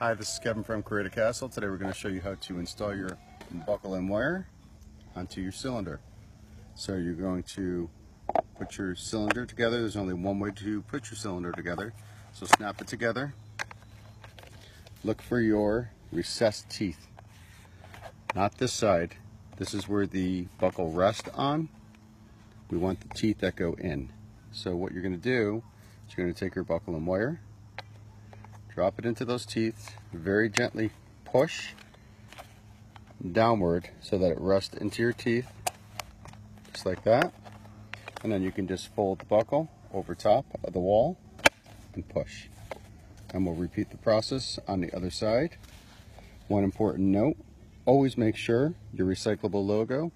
Hi, this is Kevin from Create A Castle. Today we're going to show you how to install your buckle and wire onto your cylinder. So you're going to put your cylinder together. There's only one way to put your cylinder together. So snap it together. Look for your recessed teeth. Not this side. This is where the buckle rests on. We want the teeth that go in. So what you're going to do is you're going to take your buckle and wire drop it into those teeth, very gently push downward so that it rests into your teeth, just like that. And then you can just fold the buckle over top of the wall and push. And we'll repeat the process on the other side. One important note, always make sure your recyclable logo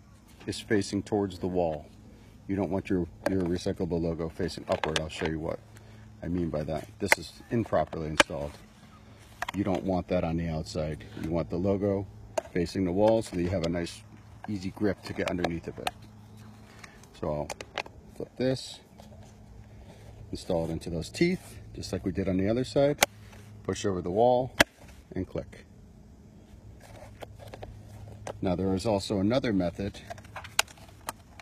is facing towards the wall. You don't want your, your recyclable logo facing upward. I'll show you what. I mean by that. This is improperly installed. You don't want that on the outside. You want the logo facing the wall so that you have a nice easy grip to get underneath of it. So I'll flip this, install it into those teeth, just like we did on the other side. Push over the wall and click. Now there is also another method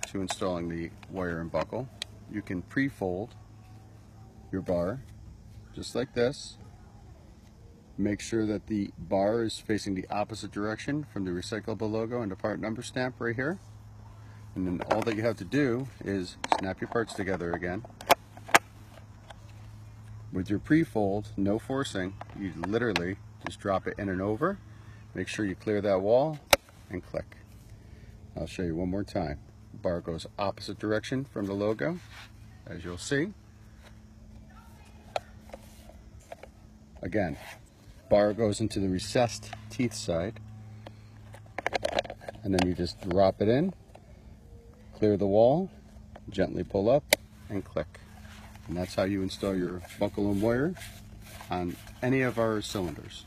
to installing the wire and buckle. You can pre-fold your bar, just like this. Make sure that the bar is facing the opposite direction from the recyclable logo and the part number stamp right here. And then all that you have to do is snap your parts together again. With your pre-fold, no forcing, you literally just drop it in and over. Make sure you clear that wall and click. I'll show you one more time. bar goes opposite direction from the logo, as you'll see. Again, bar goes into the recessed teeth side. And then you just drop it in, clear the wall, gently pull up, and click. And that's how you install your buckle and wire on any of our cylinders.